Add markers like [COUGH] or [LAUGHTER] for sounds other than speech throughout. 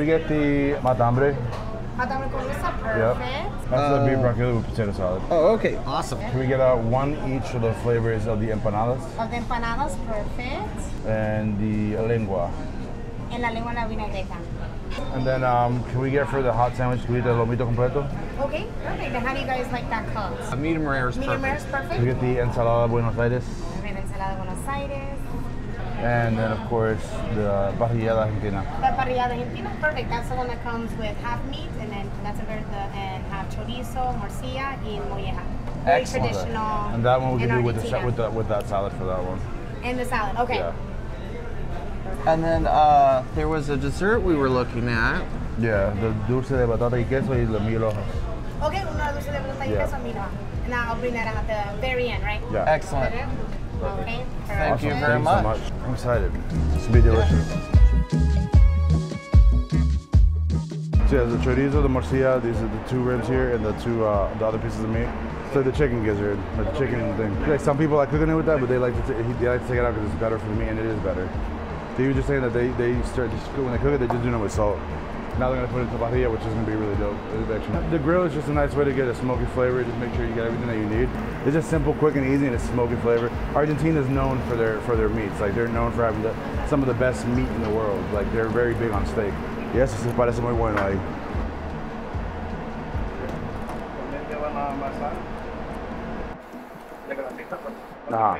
we get the matambre? Madame Corusa, Yep. perfect. That's the beef Uh, broccoli with potato salad. Oh, okay, awesome. Can we get uh, one each of the flavors of the empanadas Of the empanadas, perfect. and the lengua? En la lengua la vinagreta. And then um, can we get for the hot sandwich, can we get the lomito completo? Okay, perfect. And how do you guys like that cooked? A medium rare is Medium rare is perfect. Can we get the ensalada Buenos Aires? And then of course the parrillada argentina. The parrillada argentina, perfect. That's the one that comes with half meat and then that's a very and half chorizo, morcilla, and molleja. Very Excellent. traditional. And that one we can do with the, with the with that salad for that one. And the salad. Okay. Yeah. And then uh, there was a dessert we were looking at. Yeah, the dulce de batata y queso y los mil hojas. Okay, una dulce de batata y Yeah. queso, mira. And I'll bring that out at the very end, right? Yeah. Excellent. Thank you very much. so much. I'm excited. This will be delicious. So yeah, the chorizo, the morcilla, these are the two ribs here, and the two uh, the other pieces of meat. So the chicken gizzard, or the chicken thing. Like some people like cooking it with that, but they like to they like to take it out because it's better for the meat, and it is better. They were just saying that they they start just when they cook it, they just do it with salt. Now they're gonna put it in parrilla, which is gonna be really dope. The grill is just a nice way to get a smoky flavor. Just make sure you get everything that you need. It's just simple, quick, and easy, and it's smoky flavor. Argentina is known for their for their meats. Like they're known for having the, some of the best meat in the world. Like they're very big on steak. Yes, se parece muy bueno ahí. Nah.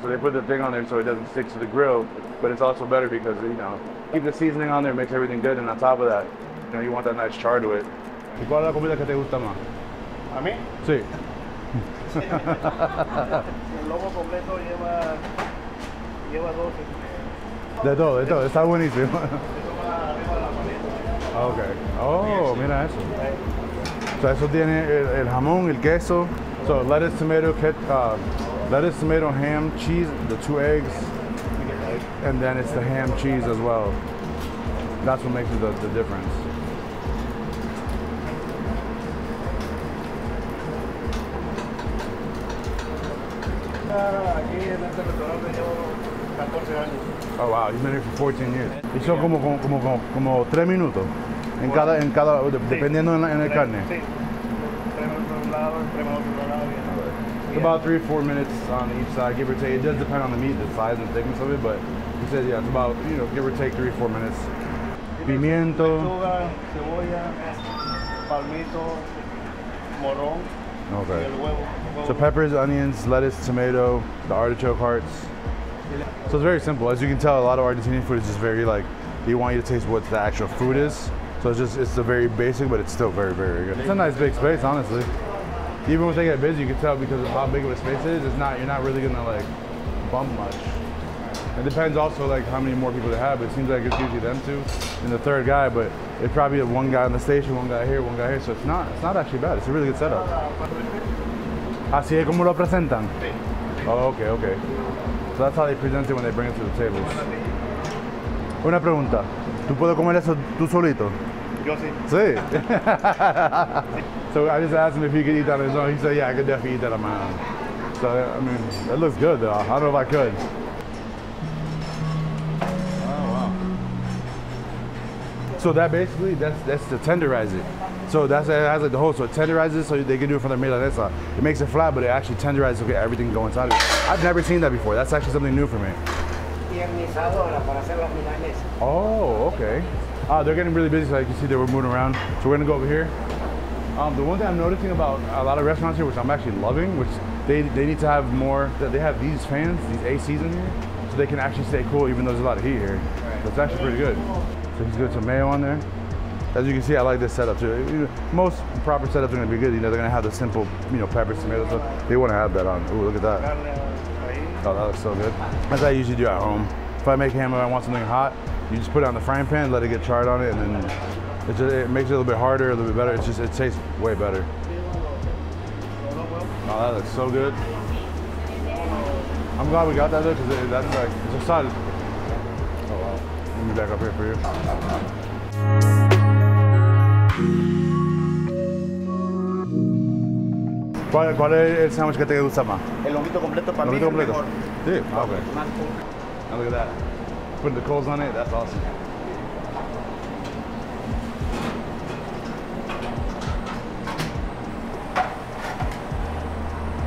So they put the thing on there so it doesn't stick to the grill, but it's also better because you know keep the seasoning on there, makes everything good, and on top of that, you know you want that nice char to it. ¿Y cuál es la comida que te gusta más? A mí, Sí. [LAUGHS] el lobo completo lleva, lleva 12. De todo, de todo, está buenísimo. [LAUGHS] Eso va arriba de la paleta. Ok. Oh, mira eso. O sea, eso tiene el, el jamón, el queso. So lettuce, tomato, ket, uh, lettuce, tomato, ham, cheese, the two eggs, and then it's the ham cheese as well. That's what makes the, the difference. Aquí en este restaurante llevo 14 años. Oh wow, you've been here for 14 years. Son como, como, como, como, como tres minutos en cada, en cada, dependiendo en, la, en el carne. Sí. Tres minutos de un lado, tres minutos de otro lado. It's about three, or four minutes on each side, give or take. It does depend on the meat, the size and thickness of it, but he says, yeah, it's about, you know, give or take three, four minutes. Pimiento. Cebolla, palmito, morrón y Okay. So peppers, onions, lettuce, tomato, the artichoke hearts. So it's very simple. As you can tell, a lot of Argentinian food is just very like, they want you to taste what the actual food is. So it's just, it's a very basic, but it's still very, very good. It's a nice big space, honestly. Even when they get busy, you can tell because of how big of a space it is, it's not, you're not really gonna like bump much. It depends also like how many more people they have. It seems like it's usually them two and the third guy, but it's probably one guy on the station, one guy here, one guy here. So it's not, it's not actually bad. It's a really good setup. Así es como lo presentan. Oh, okay, okay. So that's how they present it when they bring it to the tables. Una pregunta. ¿Tú puedes comer eso tú solito? Yo sí. Sí. [LAUGHS] [LAUGHS] so I just asked him if he could eat that on his own. He said, yeah, I could definitely eat that on my own. So, I mean, that looks good though. I don't know if I could. Oh, wow. So that basically, that's that's to tenderize it. So that's it has like the whole, so it tenderizes so they can do it from their milanesa. It makes it flat, but it actually tenderizes to get everything go inside of it. I've never seen that before. That's actually something new for me. tiernizadora para hacer las milanesas. Oh, okay. Ah, they're getting really busy, so you can see they were moving around. So we're gonna go over here. Um, the one thing I'm noticing about a lot of restaurants here, which I'm actually loving, which they, they need to have more, that they have these fans, these ACs in here, so they can actually stay cool even though there's a lot of heat here. So it's actually pretty good. So he's got some mayo on there. As you can see, I like this setup too. Most proper setups are gonna be good. You know, they're gonna have the simple, you know, peppers, tomatoes. Stuff. They wanna have that on. Ooh, look at that. Oh, that looks so good. As I usually do at home. If I make ham and I want something hot, you just put it on the frying pan, let it get charred on it, and then it, just, it makes it a little bit harder, a little bit better. It's just, it tastes way better. Oh, that looks so good. I'm glad we got that though, because that's like, it's a solid. Oh, wow. Let me back up here for you. ¿Cuál, ¿Cuál es el sándwich que te gusta más? El lomito completo para mí Lomito completo. Sí, ah, okay. Now look at that. Putting the coals on it, that's awesome.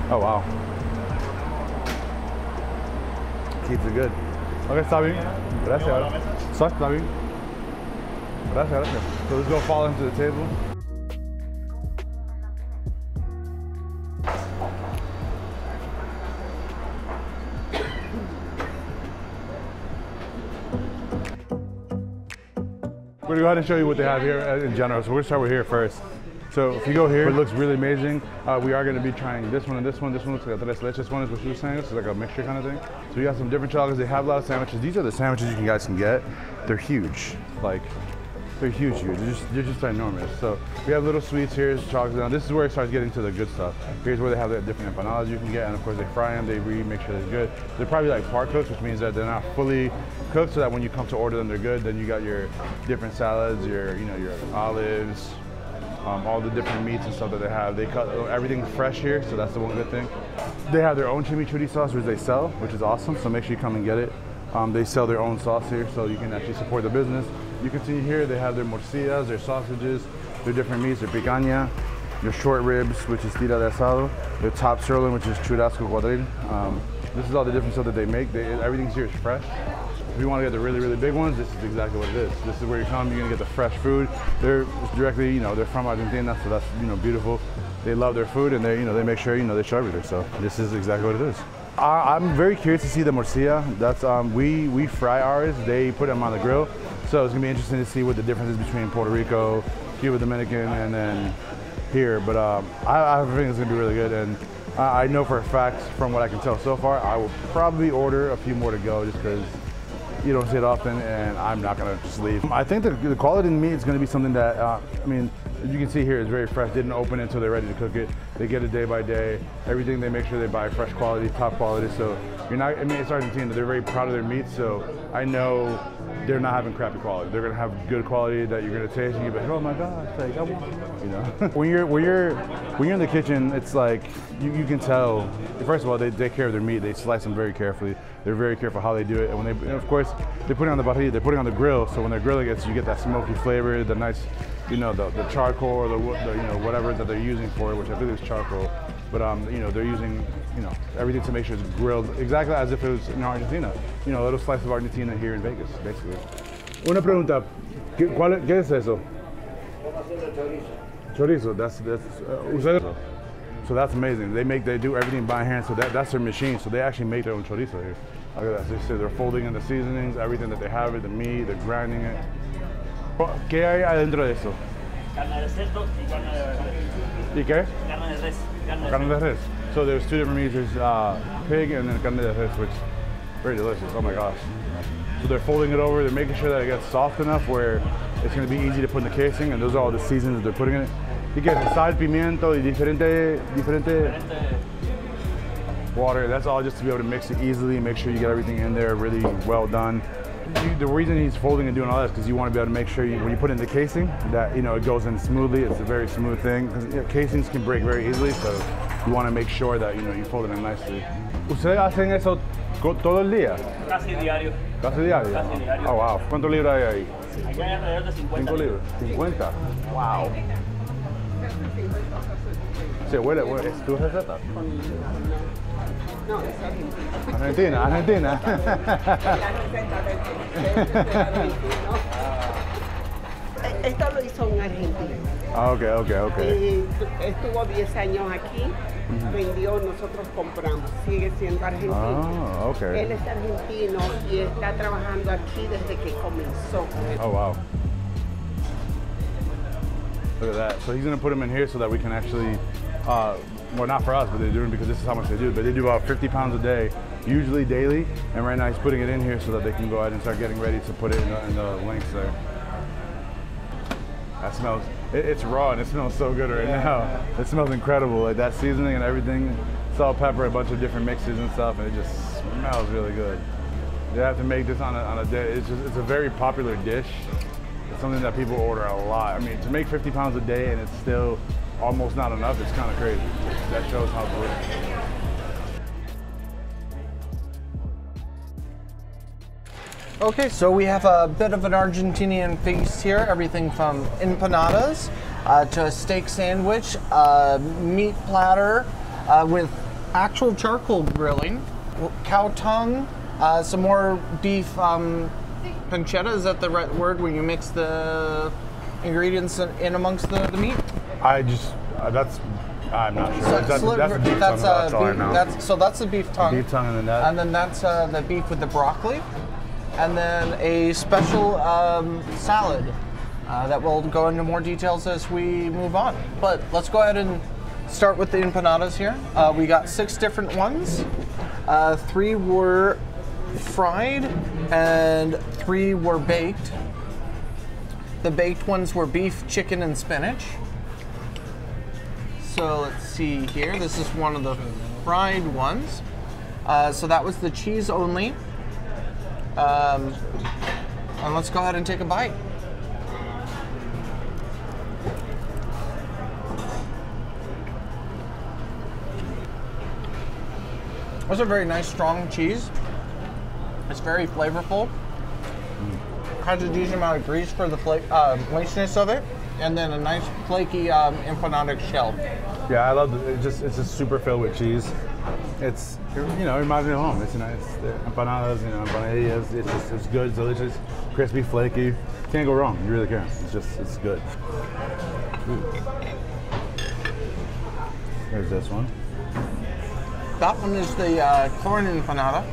Oh wow. Keeps it good. Okay, está bien. Gracias. So, está bien. Gracias, gracias. So let's go fall into the table. We're gonna go ahead and show you what they have here in general. So we're gonna start with here first. So if you go here, it looks really amazing. Uh, we are gonna be trying this one and this one. This one looks like a tres leches one is what she was saying. It's like a mixture kind of thing. So we got some different chocolates. They have a lot of sandwiches. These are the sandwiches you guys can get. They're huge. Like they're huge, huge. They're just, they're just enormous. So we have little sweets here, chocolates. Now this is where it starts getting to the good stuff. Here's where they have the different empanadas you can get, and of course they fry them. They re make sure they're good. They're probably like part cooked, which means that they're not fully cooked, so that when you come to order them, they're good. Then you got your different salads, your you know your olives, um, all the different meats and stuff that they have. They cut everything fresh here, so that's the one good thing. They have their own chimichurri sauce, which they sell, which is awesome. So make sure you come and get it. Um, they sell their own sauce here, so you can actually support the business. You can see here they have their morcillas, their sausages, their different meats, their picanha, their short ribs, which is tira de asado, their top sirloin, which is churrasco cuadril. Um, this is all the different stuff that they make. They, everything's here is fresh. If you want to get the really, really big ones, this is exactly what it is. This is where you come, you're gonna get the fresh food. They're directly, you know, they're from Argentina, so that's, you know, beautiful. They love their food and they, you know, they make sure, you know, they show everything. So this is exactly what it is. I, I'm very curious to see the morcilla. That's, um, we, we fry ours, they put them on the grill. So it's gonna be interesting to see what the difference is between Puerto Rico, Cuba, Dominican, and then here. But um, I, I think it's gonna be really good. And I know for a fact, from what I can tell so far, I will probably order a few more to go just because you don't see it often, and I'm not gonna just leave. I think the, the quality in meat is gonna be something that, uh, I mean, you can see here, it's very fresh. Didn't open until they're ready to cook it. They get it day by day. Everything they make sure they buy fresh quality, top quality. So you're not. I mean, it's Argentina. They're very proud of their meat. So I know they're not having crappy quality. They're gonna have good quality that you're gonna taste, and you're like, oh my gosh, like I want, you know. [LAUGHS] when you're when you're when you're in the kitchen, it's like you, you can tell. First of all, they take care of their meat. They slice them very carefully. They're very careful how they do it, and when they, and of course, they put it on the parrilla. They put it on the grill. So when they're grilling it, so you get that smoky flavor, the nice, you know, the, the charcoal or the, the you know whatever that they're using for it, which I think is charcoal. But um, you know, they're using you know everything to make sure it's grilled exactly as if it was in Argentina. You know, a little slice of Argentina here in Vegas, basically. Una pregunta, ¿qué, cuál ¿qué es eso? Chorizo. That's that's uh, So that's amazing. They make they do everything by hand. So that, that's their machine. So they actually make their own chorizo here. Look at that. They say they're folding in the seasonings, everything that they have, it, the meat, they're grinding it. ¿Qué hay adentro de eso? Carne de cerdo y carne de res. ¿Y qué? Carne de res. Carne de res. So there's two different meats. There's uh, pig and then carne de res, which very delicious. Oh my gosh. So they're folding it over. They're making sure that it gets soft enough where it's going to be easy to put in the casing. And those are all the seasons that they're putting in it. You get sal, pimiento, y diferente, diferente water. That's all just to be able to mix it easily make sure you get everything in there really well done. The reason he's folding and doing all that is because you want to be able to make sure you, when you put in the casing that you know it goes in smoothly. It's a very smooth thing because you know, casings can break very easily, so you want to make sure that you know you fold it in nicely. ¿Ustedes hacen eso todo el día? Casi diario. Casi diario. Casi diario. Oh wow. ¿Cuántos libras hay ahí? Aquí hay alrededor de 50 Cinco libras. 50. Wow. Se huele, huele. ¿Es tu receta? No, es argentina. Argentina, [LAUGHS] Argentina. La receta Esto lo hizo un argentino. Ah, ok, ok, ok. Eh, estuvo 10 años aquí, vendió, nosotros compramos, sigue siendo argentino. Ah, ok. Él es argentino y está trabajando aquí desde que comenzó. Oh wow. Look at that. So he's gonna put them in here so that we can actually, uh, well not for us, but they're doing because this is how much they do. But they do about 50 pounds a day, usually daily. And right now he's putting it in here so that they can go ahead and start getting ready to put it in the, in the links there. That smells. It, it's raw and it smells so good right now. It smells incredible. Like that seasoning and everything, salt, pepper, a bunch of different mixes and stuff, and it just smells really good. They have to make this on a, on a day. It's just it's a very popular dish. It's something that people order a lot. I mean, to make 50 pounds a day and it's still almost not enough, it's kind of crazy. That shows how good. Okay, so we have a bit of an Argentinian feast here. Everything from empanadas uh, to a steak sandwich, a meat platter uh, with actual charcoal grilling, cow tongue, uh, some more beef um, pancetta. Is that the right word when you mix the ingredients in, amongst the, the meat? I just uh, that's I'm not sure. So- that's, sliver- that's the beef that's, tongue. uh, That's beef- that's- so that's the beef tongue. beef tongue and then that. And then that's uh, the beef with the broccoli, and then a special um, salad uh, that will go into more details as we move on. But let's go ahead and start with the empanadas here. Uh, we got six different ones. Uh, three were fried, and three were baked. The baked ones were beef, chicken, and spinach. So let's see here. This is one of the fried ones. Uh, so that was the cheese only. Um, and let's go ahead and take a bite. It's a very nice, strong cheese. It's very flavorful. Has a decent amount of grease for the uh, moistness of it, and then a nice flaky um, empanada shell. Yeah, I love it. It just it's just super filled with cheese. It's you know it reminds me of home. It's you know it's empanadas, you know empanadillas. It's just it's good, it's delicious, crispy, flaky. Can't go wrong. You really can't. It's just it's good. Ooh. There's this one. That one is the uh, corn empanada.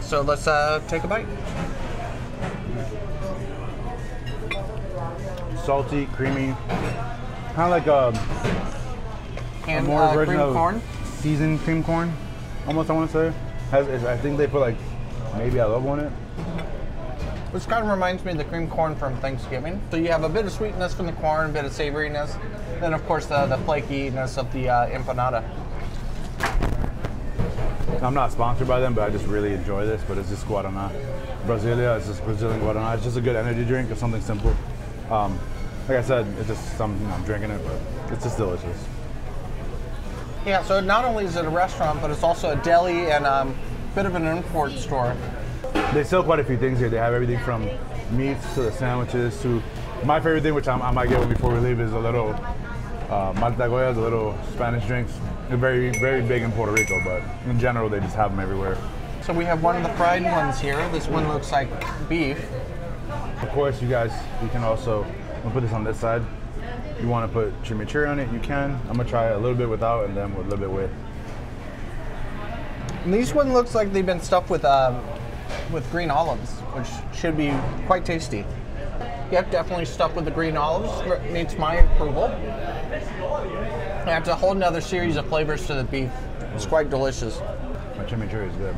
So let's uh, take a bite. Salty, creamy, kind of like a, a And more uh, version cream of corn. seasoned cream corn. Almost, I want to say. Has, is- I think they put like maybe I love on it. Which kind of reminds me of the cream corn from Thanksgiving. So you have a bit of sweetness from the corn, a bit of savoriness, then of course the, the flakiness of the uh, empanada. I'm not sponsored by them, but I just really enjoy this. But it's just Guaraná. Brasilia, it's just Brazilian Guaraná. It's just a good energy drink. It's something simple. Um, like I said, it's just something I'm drinking it, but it's just delicious. Yeah, so not only is it a restaurant, but it's also a deli and a um, bit of an import store. They sell quite a few things here. They have everything from meats to the sandwiches to my favorite thing, which I'm, I might get one before we leave, is a little uh, Malta Goyas, the little Spanish drinks. They're very, very big in Puerto Rico, but in general, they just have them everywhere. So we have one of the fried ones here. This one looks like beef. Of course, you guys, you can also we'll put this on this side. You want to put chimichurri on it, you can. I'm gonna try a little bit without, and then with a little bit with. And these one looks like they've been stuffed with um, with green olives, which should be quite tasty. Yep, definitely stuffed with the green olives. R- Needs my approval. Adds a whole nother series of flavors to the beef. It's quite delicious. My chimichurri is good.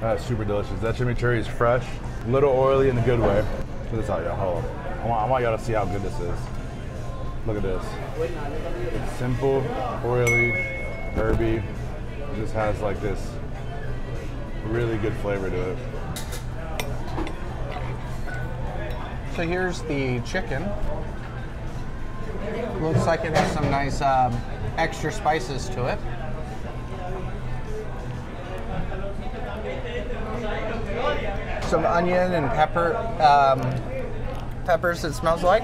That's super delicious. That chimichurri is fresh, a little oily in a good way. This out, y'all. Hold. I want, I want y'all to see how good this is. Look at this. It's simple, oily, herby. It just has like this really good flavor to it. So here's the chicken. Looks like it has some nice um, extra spices to it. Some onion and pepper, um, peppers. It smells like.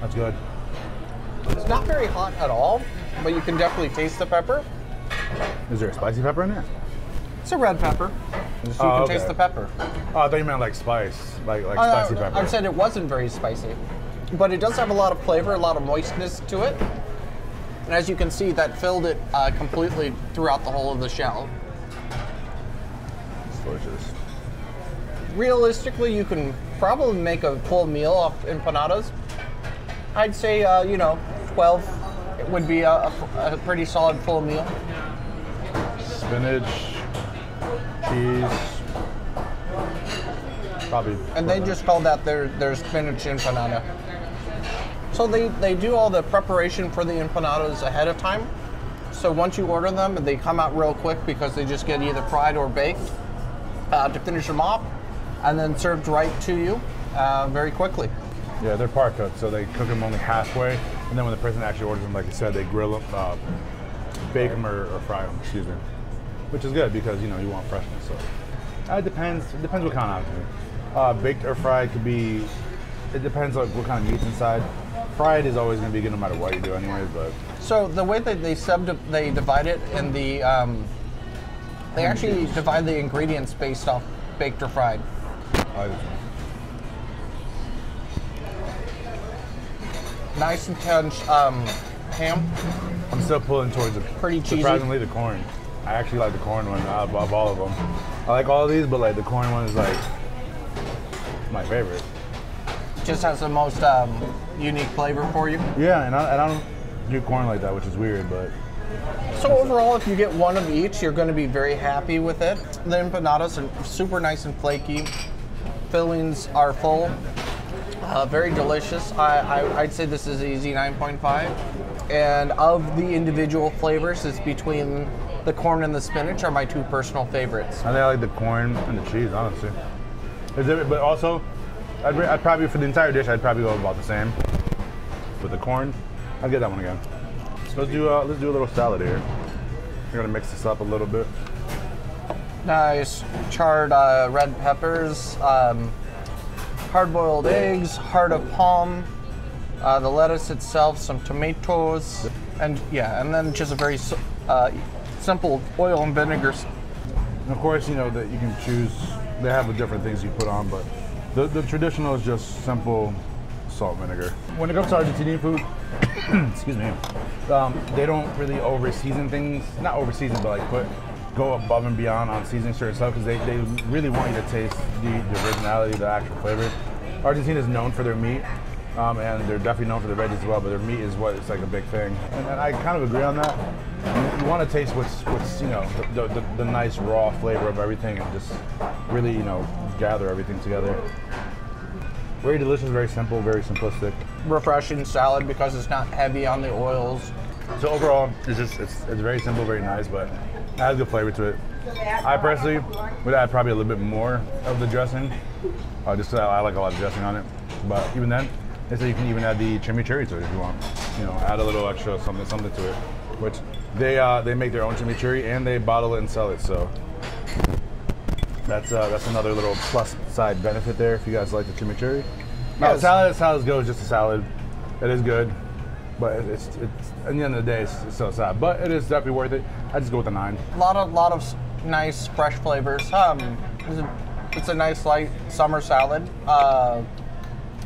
That's good. It's not very hot at all, but you can definitely taste the pepper. Is there a spicy pepper in there? It's a red pepper, so you Oh, can okay. taste the pepper. Oh, I thought you meant like spice, like like Uh, spicy pepper. I said it wasn't very spicy, but it does have a lot of flavor, a lot of moistness to it. And as you can see, that filled it uh, completely throughout the whole of the shell. Realistically, you can probably make a full meal off empanadas. I'd say, uh, you know, 12 it would be a, a, a pretty solid full meal. Spinach, cheese, probably. And they just call that their, their spinach empanada. So they, they do all the preparation for the empanadas ahead of time. So once you order them, they come out real quick because they just get either fried or baked uh, to finish them off, and then served right to you uh, very quickly. Yeah, they're par cooked, so they cook them only halfway, and then when the person actually orders them, like you said, they grill them, uh, bake them, or, or fry them. Excuse me, which is good because you know you want freshness. So uh, it depends. It depends what kind of option. Uh, baked or fried could be it depends on what kind of meat's inside. Fried is always gonna be good no matter what you do, anyways. But So the way that they sub they divide it in the um, they actually divide the ingredients based off baked or fried. I like. Nice and tense um, ham. I'm still pulling towards the Pretty cheesy. Surprisingly, the corn. I actually like the corn one out of all of them. I like all of these, but like the corn one is like my favorite. Just has the most um, unique flavor for you. Yeah, and I, and I don't do corn like that, which is weird, but So overall, if you get one of each, you're going to be very happy with it. The empanadas are super nice and flaky. Fillings are full. Uh, very delicious. I, I'd say this is easy 9.5. And of the individual flavors, it's between the corn and the spinach are my two personal favorites. I think I like the corn and the cheese, honestly. It, but also, I'd, I'd probably for the entire dish, I'd probably go about the same. With the corn, I'd get that one again. So let's do uh, let's do a little salad here. We're gonna mix this up a little bit. Nice charred uh, red peppers, um, hard-boiled eggs, heart of palm, uh, the lettuce itself, some tomatoes, and yeah, and then just a very uh, simple oil and vinegar. And of course, you know that you can choose. They have the different things you put on, but the, the traditional is just simple salt vinegar. When it comes to Argentinian food, [COUGHS] excuse me, um, they don't really over season things. Not over season, but like put go above and beyond on seasoning certain stuff because they, they really want you to taste the, the originality, the actual flavor. Argentina is known for their meat. Um, and they're definitely known for their veggies as well, but their meat is what it's like a big thing. And, and I kind of agree on that. You, you want to taste what's what's you know the, the, the nice raw flavor of everything, and just really you know gather everything together. Very delicious, very simple, very simplistic. refreshing salad because it's not heavy on the oils. So overall, it's just it's, it's very simple, very nice, but has good flavor to it. I personally would add probably a little bit more of the dressing, uh, just 'cause I, like a lot of dressing on it. But even then, they say you can even add the chimichurri to it if you want. You know, add a little extra something something to it. Which they uh, they make their own chimichurri and they bottle it and sell it. So that's uh, that's another little plus side benefit there if you guys like the chimichurri. Yes. salad as salad goes, just a salad. It is good, but it's it's at the end of the day, it's, it's still sad. But it is definitely worth it. I just go with a nine. A lot of lot of nice fresh flavors. Um, it's a, it's a nice light summer salad. Uh,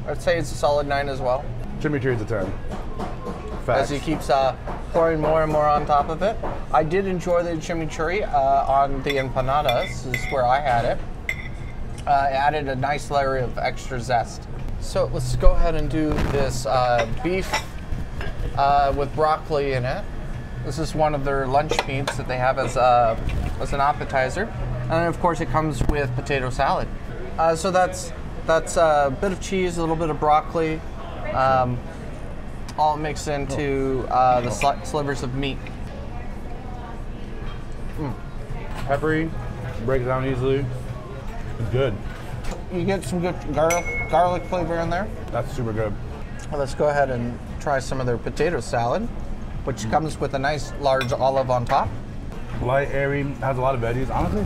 I'd say it's a solid nine as well. Chimichurri's a ten. as he keeps uh, pouring more and more on top of it. I did enjoy the chimichurri uh, on the empanadas. This is where I had it. Uh, it added a nice layer of extra zest. So let's go ahead and do this uh, beef uh, with broccoli in it. This is one of their lunch meats that they have as a, as an appetizer, and of course it comes with potato salad. Uh, so that's that's a bit of cheese, a little bit of broccoli, um, all mixed into uh, the sli- slivers of meat. Peppery, breaks down easily. It's good. You get some good garlic garlic flavor in there. That's super good. Let's go ahead and try some of their potato salad, which comes with a nice large olive on top. Light, airy, has a lot of veggies. Honestly,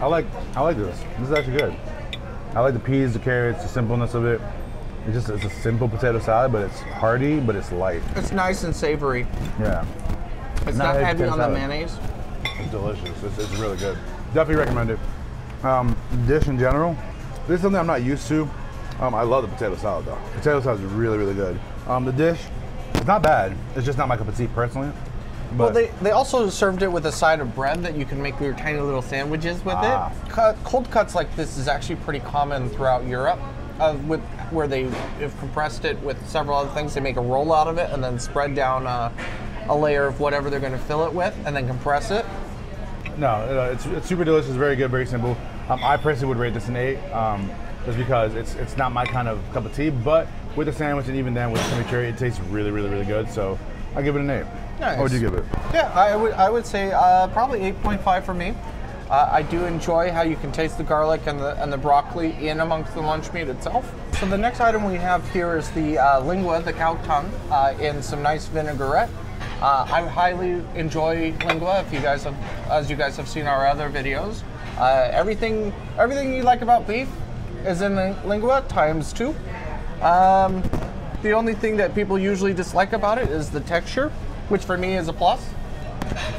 I like I like this. This is actually good. I like the peas, the carrots, the simpleness of it. It's just it's a simple potato salad, but it's hearty, but it's light. It's nice and savory. Yeah, It's Not not, heavy on the mayonnaise. it's delicious. It's, it's really good. Definitely recommend it. Um, dish in general, this is something I'm not used to. Um, I love the potato salad though. Potato salad is really really good. Um, the dish, it's not bad. It's just not my cup of tea personally. But Well, they, they also served it with a side of bread that you can make your tiny little sandwiches with Ah. it. Cut, cold cuts like this is actually pretty common throughout Europe, uh, with where they have compressed it with several other things. They make a roll out of it and then spread down uh, a layer of whatever they're going to fill it with, and then compress it. No, uh, it's, it's super delicious, very good, very simple. Um, I personally would rate this an eight, um, just because it's it's not my kind of cup of tea. But with the sandwich and even then with chimichurri, it tastes really, really, really good. So I give it an eight. Nice. What would you give it? Yeah, I would I would say uh, probably 8.5 for me. Uh, I do enjoy how you can taste the garlic and the and the broccoli in amongst the lunch meat itself. So the next item we have here is the uh, lengua, the cow tongue, uh, in some nice vinaigrette. Uh, I highly enjoy lengua. If you guys have, as you guys have seen our other videos, uh, everything everything you like about beef is in the lengua times two. Um, the only thing that people usually dislike about it is the texture, which for me is a plus.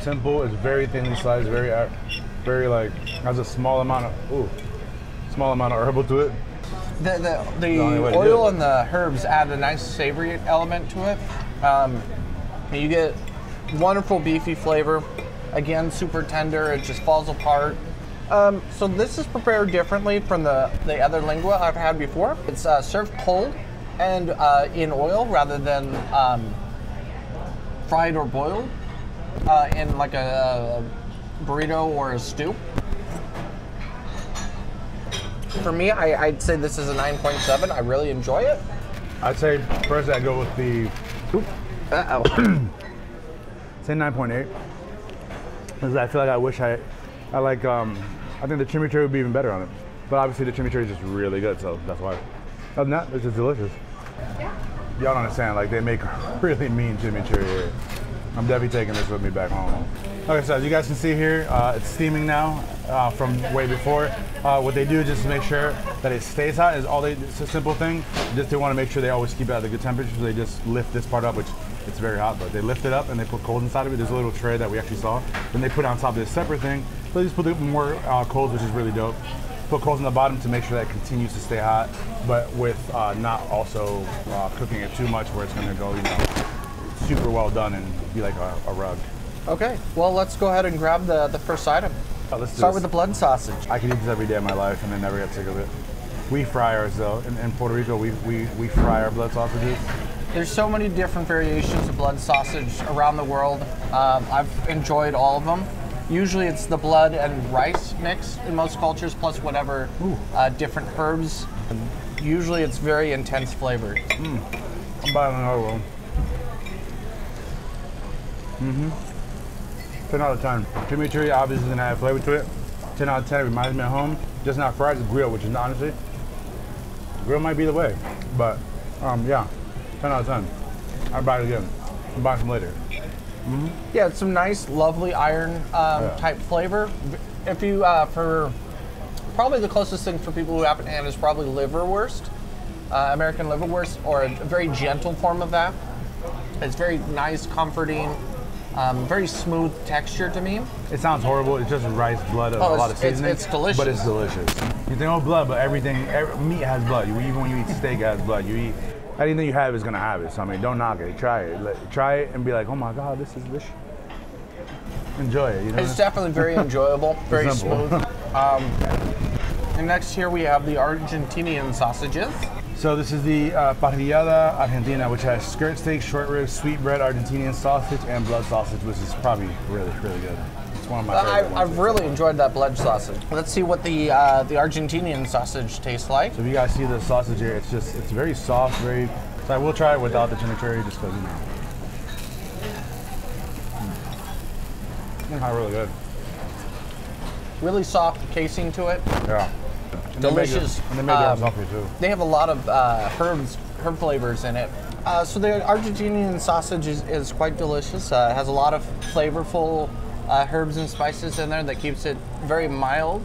Simple. It's very thinly sliced. Very, uh, very like has a small amount of ooh, small amount of herbal to it. The the, the only way to do oil and the herbs add a nice savory element to it. Um, you get wonderful beefy flavor. Again, super tender. It just falls apart. Um, so this is prepared differently from the, the other lengua I've had before. It's uh, served cold and uh, in oil rather than um, fried or boiled uh, in like a, a burrito or a stew. For me, I, I'd say this is a 9.7. I really enjoy it. I'd say first I go with the Uh oh. [CLEARS THROAT] say 9.8 because I feel like I wish I, I like um, I think the chimichurri would be even better on it. But obviously the chimichurri is just really good, so that's why. Other than that, it's just delicious. Y'all don't understand, like they make [LAUGHS] really mean chimichurri here. I'm definitely taking this with me back home. Okay, so as you guys can see here, uh, it's steaming now uh, from way before. Uh, what they do just to make sure that it stays hot is all they, it's a simple thing. Just they want to make sure they always keep it at a good temperature, so they just lift this part up, which it's very hot, but they lift it up and they put cold inside of it. There's a little tray that we actually saw. Then they put it on top of this separate thing. So they just put more uh, coals, which is really dope. Put coals on the bottom to make sure that it continues to stay hot, but with uh, not also uh, cooking it too much where it's gonna go, you know, super well done and be like a, a rug. Okay, well, let's go ahead and grab the, the first item. Oh, let's Start with the blood sausage. I could eat this every day of my life and then never get sick of it. We fry ours though. In, in Puerto Rico, we, we, we fry our blood sausages. There's so many different variations of blood sausage around the world. Um, I've enjoyed all of them. Usually it's the blood and rice mix in most cultures, plus whatever uh, different herbs. Usually it's very intense flavored. I'm buying another one. Mm-hmm. 10 out of 10. Chimichurri obviously is gonna have flavor to it. 10 out of 10 it reminds me of home. Just not fried, it's grilled, which is honestly, grill might be the way. But um, yeah, 10 out of 10. I'd buy it again. I'll buy some later. Yeah, it's some nice, lovely iron um, Yeah. type flavor. If you, uh, for probably the closest thing for people who haven't had is probably liverwurst, uh, American liverwurst, or a very gentle form of that. It's very nice, comforting, um, very smooth texture to me. It sounds horrible. It's just rice, blood, and Oh, a lot of it's- it's- seasoning. it's delicious. But it's delicious. You think, oh, blood, but everything, every, meat has blood. You, even when you eat steak, it has blood. You eat anything you have is gonna have it. So I mean, don't knock it. Try it. Let, try it and be like, oh my god, this is this. Enjoy it. You know. It's definitely very [LAUGHS] enjoyable, very smooth. [LAUGHS] Um, and next here we have the Argentinian sausages. So this is the uh, parrillada argentina, which has skirt steak, short ribs, sweetbread, Argentinian sausage, and blood sausage, which is probably really, really good. It's one of my favorite I. I've really enjoyed that blood sausage. Let's see what the uh, the Argentinian sausage tastes like. So if you guys see the sausage here, it's just it's very soft, very. So I will try it without the chimichurri, just because you know. Mm. Mm, really good. Really soft casing to it. Yeah. And it- Delicious. And they make own Um, too. They have a lot of uh, herbs, herb flavors in it. Uh, so the Argentinian sausage is, is quite delicious. Uh, it has a lot of flavorful uh, herbs and spices in there that keeps it very mild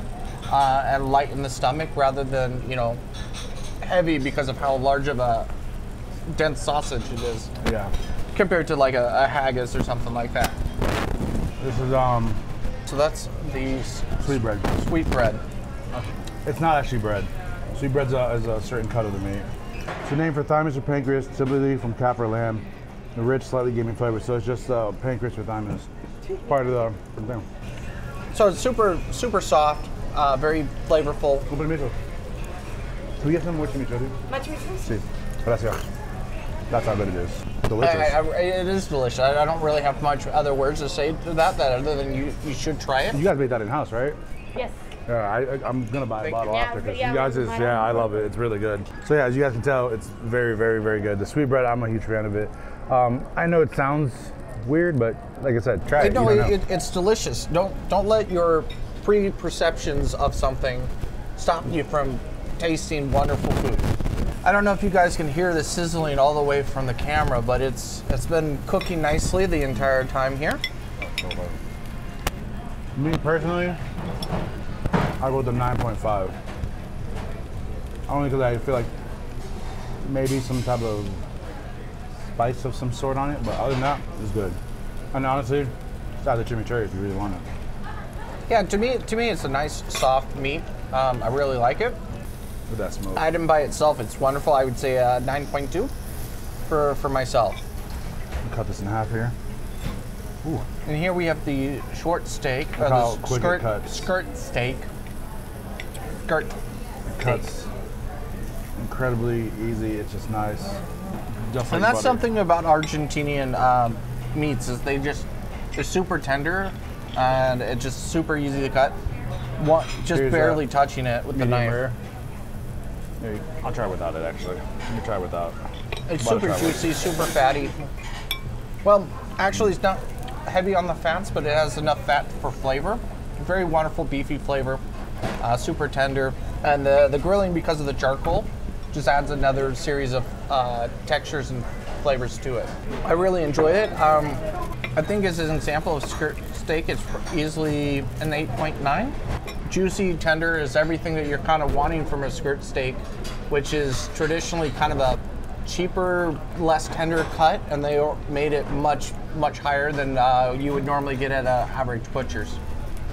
uh, and light in the stomach rather than you know heavy because of how large of a dense sausage it is Yeah. compared to like a, a haggis or something like that. This is um So that's the sweet bread. sweet bread. It's not actually bread. Sweet bread's a, is a certain cut of the meat. It's named for thymus or pancreas, typically from calf or lamb. The rich, slightly gamey flavor. So it's just uh, pancreas or thymus. Part of the thing. So it's super super soft, uh, very flavorful. Con permiso. Can we get some more chimichurri? Much reason? Sí. Gracias. That's how good it is. Delicious. I, I, it is delicious. I, I don't really have much other words to say to that, that other than you, you should try it. you guys made that in house, right? Yes. Yeah, I, I, I'm gonna buy a Thank bottle you. after because Yeah, you guys is yeah, I love it. It's really good. So yeah, as you guys can tell, it's very, very, very good. The sweet bread, I'm a huge fan of it. Um, I know it sounds weird, but like I said, try it. no, You don't it, it, it's delicious. Don't don't let your preperceptions of something stop you from tasting wonderful food. I don't know if you guys can hear the sizzling all the way from the camera, but it's it's been cooking nicely the entire time here. Me personally, I go with the 9.5. Only because I feel like maybe some type of spice of some sort on it, but other than that, it's good. And honestly, add the chimichurri if you really want it. Yeah, to me, to me, it's a nice soft meat. Um, I really like it. With that smoke. Item by itself, it's wonderful. I would say uh, 9.2 for for myself. Cut this in half here. Ooh, And here we have the short steak, or the quick it skirt skirt steak. Skirt. it cuts incredibly easy. It's just nice. Just like And that's butter. something about Argentinian um, meats is they just they're super tender and it's just super easy to cut. One, just Here's barely touching it with the knife. rare. I'll try without it actually. Let me try without. It's super try with. juicy, super fatty. Well, actually, it's not heavy on the fats, but it has enough fat for flavor. Very wonderful beefy flavor, uh, super tender, and the the grilling because of the charcoal just adds another series of uh, textures and flavors to it. I really enjoy it. Um, I think as an example of skirt steak, it's easily an 8.9. Juicy, tender is everything that you're kind of wanting from a skirt steak, which is traditionally kind of a cheaper, less tender cut, and they made it much, much higher than uh, you would normally get at a average butcher's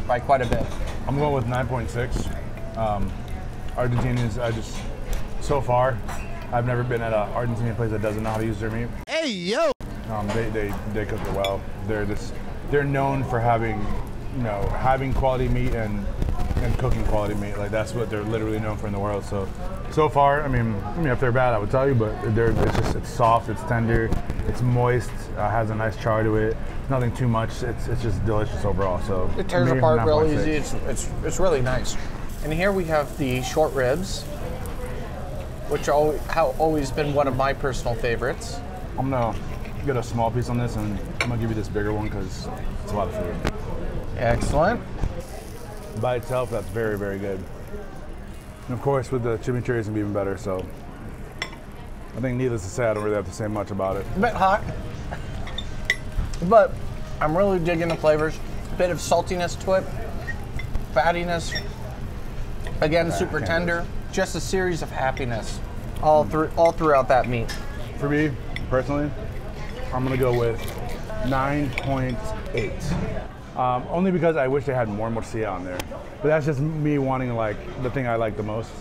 by quite a bit. I'm going with 9.6. Um, Argentinians, I just, so far, I've never been at an Argentinian place that doesn't know how to use their meat. Hey, yo! Um, they, they, they cook it well. They're just, they're known for having, you know, having quality meat and, and cooking quality meat. Like, that's what they're literally known for in the world. So, so far, I mean, I mean, if they're bad, I would tell you, but they're, it's just, it's soft, it's tender, it's moist, uh, has a nice char to it. Nothing too much. It's, it's just delicious overall. So It tears apart real easy. It's, it's, it's really nice. And here we have the short ribs, which al- have always been one of my personal favorites. I'm gonna get a small piece on this, and I'm gonna give you this bigger one because it's a lot of food. Excellent. By itself, that's very, very good. And of course, with the chimichurri, it's gonna be even better. So, I think, needless to say, I don't really have to say much about it. A bit hot, but I'm really digging the flavors. Bit of saltiness to it, fattiness. Again, super tender. Just a series of happiness all through all throughout that meat. For me, personally, I'm gonna go with 9.8. Um, only because I wish they had more morcilla on there. But that's just me wanting like the thing I like the most.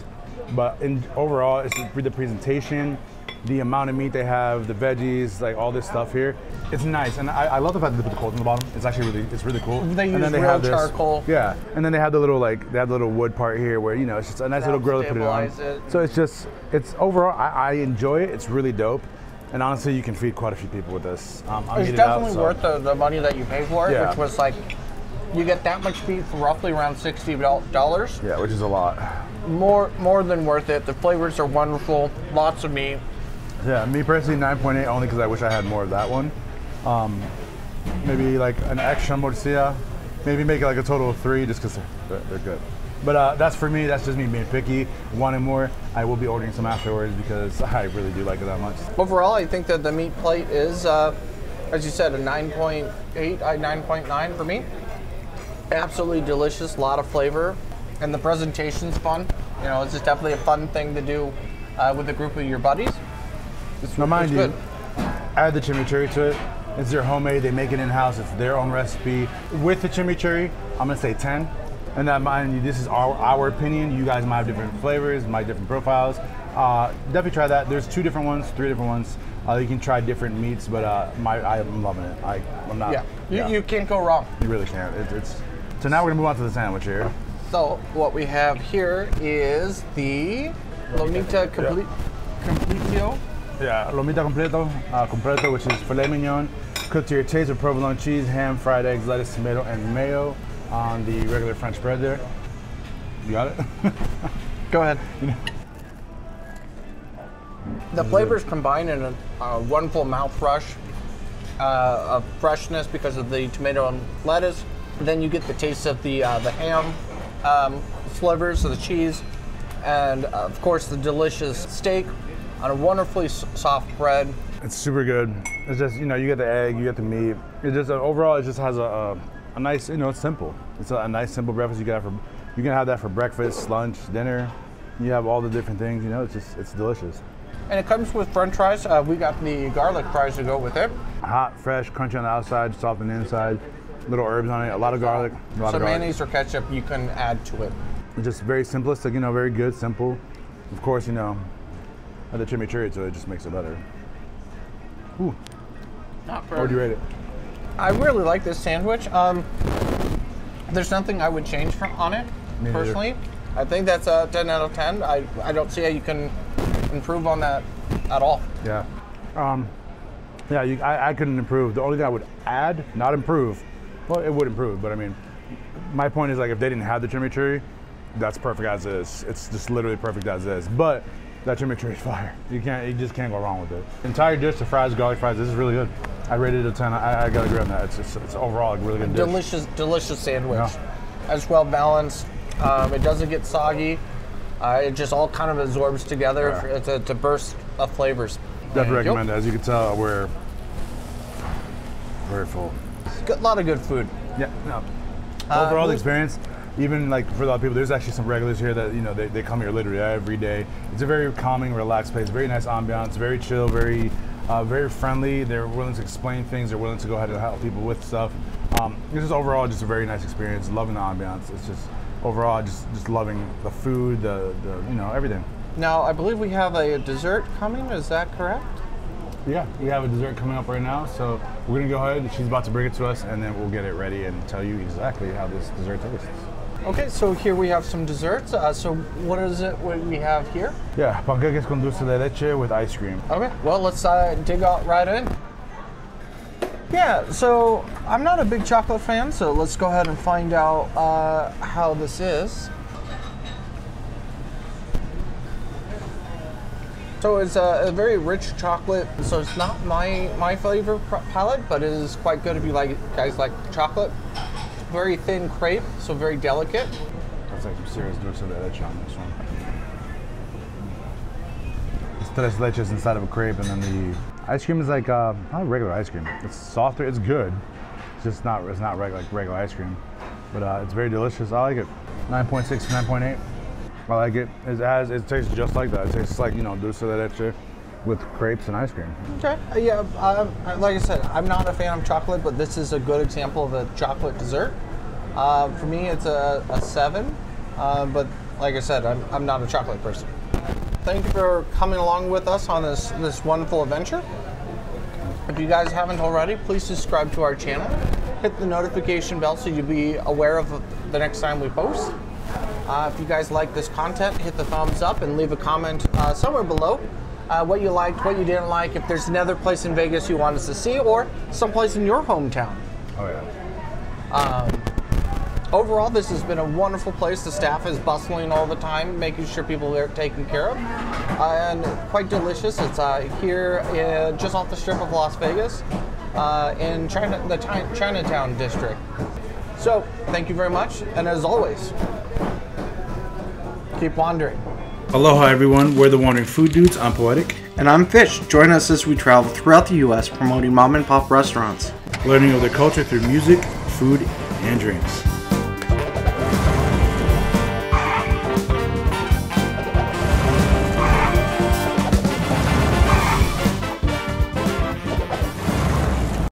But in overall, it's the the presentation, the amount of meat they have, the veggies, like all this stuff here. It's nice, and I, I love the fact that they put the coals on the bottom. It's actually really, it's really cool. They and use real charcoal. Yeah, and then they have the little like they have the little wood part here where you know it's just a nice little grill to put it on. it. So it's just it's overall I, I enjoy it. It's really dope, and honestly, you can feed quite a few people with this. Um, It's made it out, definitely so- worth the, the money that you pay for it, Yeah. which was like you get that much beef for roughly around sixty dollars. Yeah, which is a lot. More more than worth it. The flavors are wonderful. Lots of meat. Yeah, me personally, 9.8 only because I wish I had more of that one. Um, maybe like an extra morcilla. Maybe make it like a total of three just because they're, they're good. But uh, that's for me. That's just me being picky, wanting more. I will be ordering some afterwards because [LAUGHS] I really do like it that much. Overall, I think that the meat plate is, uh, as you said, a 9.8, uh, 9.9 for me. Absolutely delicious, a lot of flavor, and the presentation's fun. You know, it's just definitely a fun thing to do uh, with a group of your buddies. It's, Now, mind it's you, good. add the chimichurri to it. It's their homemade. They make it in house. It's their own recipe. With the chimichurri, I'm gonna say 10. And that, mind you, this is our, our opinion. You guys might have different flavors, might have different profiles. Uh, definitely try that. There's two different ones, three different ones. Uh, you can try different meats, but uh, my, I'm loving it. I, I'm not. Yeah, you, you can't go wrong. You really can't. It, it's so now we're gonna move on to the sandwich here. So what we have here is the Lomita Complete Completio. Yeah, lomita completo, uh, completo, which is filet mignon, cooked to your taste with provolone cheese, ham, fried eggs, lettuce, tomato, and mayo on the regular French bread there. You got it? [LAUGHS] Go ahead. The flavors combine in a, a wonderful mouth rush uh, of freshness because of the tomato and lettuce. Then you get the taste of the uh, the ham um, slivers of the cheese, and of course the delicious steak on a wonderfully soft bread. It's super good. It's just you know you get the egg, you get the meat. It just uh, overall it just has a, a, a nice you know it's simple. It's a, a nice simple breakfast. You got for you can have that for breakfast, lunch, dinner. You have all the different things. You know it's just it's delicious. And it comes with french fries. Uh, we got the garlic fries to go with it. Hot, fresh, crunchy on the outside, soft on the inside. Little herbs on it, a lot of garlic. A lot So of garlic. mayonnaise or ketchup you can add to it. Just very simplistic, you know, very good, simple. Of course, you know, the chimichurri so it, just makes it better. Ooh, Not how would you rate it? I really like this sandwich. Um, there's nothing I would change from, on it, Me personally. I think that's a 10 out of 10. I, I don't see how you can improve on that at all. Yeah. Um, yeah, you, I, I couldn't improve. The only thing I would add, not improve, well, it would improve, but I mean, my point is like if they didn't have the chimichurri, that's perfect as is. It's just literally perfect as is. But that chimichurri is fire. You can't, you just can't go wrong with it. Entire dish, the fries, garlic fries, this is really good. I rated it a 10. I, I gotta agree on that. It's, it's, it's overall a really good dish. Delicious, delicious sandwich. Yeah. As well balanced. Um, it doesn't get soggy. Uh, it just all kind of absorbs together. Yeah. for- It's a, burst of flavors. Definitely Yep. recommend it. As you can tell, we're very full. A lot of good food. Yeah, no. Uh, Overall, the experience, even like for a lot of people, there's actually some regulars here that you know they, they come here literally every day. It's a very calming, relaxed place. Very nice ambiance. Very chill. Very, uh, very friendly. They're willing to explain things. They're willing to go ahead and help people with stuff. Um, it's just overall just a very nice experience. Loving the ambiance. It's just overall just just loving the food, the, the you know everything. Now, I believe we have a dessert coming. Is that correct? Yeah, we have a dessert coming up right now, so we're gonna go ahead. She's about to bring it to us, and then we'll get it ready and tell you exactly how this dessert tastes. Okay, so here we have some desserts. Uh, so what is it what we have here? Yeah, panqueques con dulce de leche with ice cream. Okay, well let's uh, dig out right in. Yeah, so I'm not a big chocolate fan, so let's go ahead and find out uh, how this is. So it's a, a very rich chocolate. So it's not my my flavor palette, but it is quite good if you like guys like chocolate. Very thin crepe, so very delicate. That's like some serious dulce de leche on this one. It's tres leches inside of a crepe, and then the ice cream is like uh, not regular ice cream. It's softer. It's good. It's just not. It's not regular like regular ice cream, but uh, it's very delicious. I like it. 9.6, to 9.8. I like it. It has. It tastes just like that. It tastes like you know dulce de leche with crepes and ice cream. Okay. Uh, Yeah. Um, uh, like I said, I'm not a fan of chocolate, but this is a good example of a chocolate dessert. Uh, for me, it's a, a seven. Uh, but like I said, I'm, I'm not a chocolate person. Thank you for coming along with us on this this wonderful adventure. If you guys haven't already, please subscribe to our channel. Hit the notification bell so you'll be aware of the next time we post. Uh, if you guys like this content, hit the thumbs up and leave a comment uh, somewhere below uh, what you liked, what you didn't like, if there's another place in Vegas you want us to see, or someplace in your hometown. Oh yeah. Um, overall, this has been a wonderful place. The staff is bustling all the time, making sure people are taken care of, uh, and quite delicious. It's uh, here uh, just off the strip of Las Vegas, uh, in China, the Chi- Chinatown district. So, thank you very much, and as always, keep wandering. Aloha everyone, we're the Wandering Foodudes. I'm Poetic, And I'm Fish. Join us as we travel throughout the U.S. promoting mom and pop restaurants. learning of their culture through music, food, and drinks.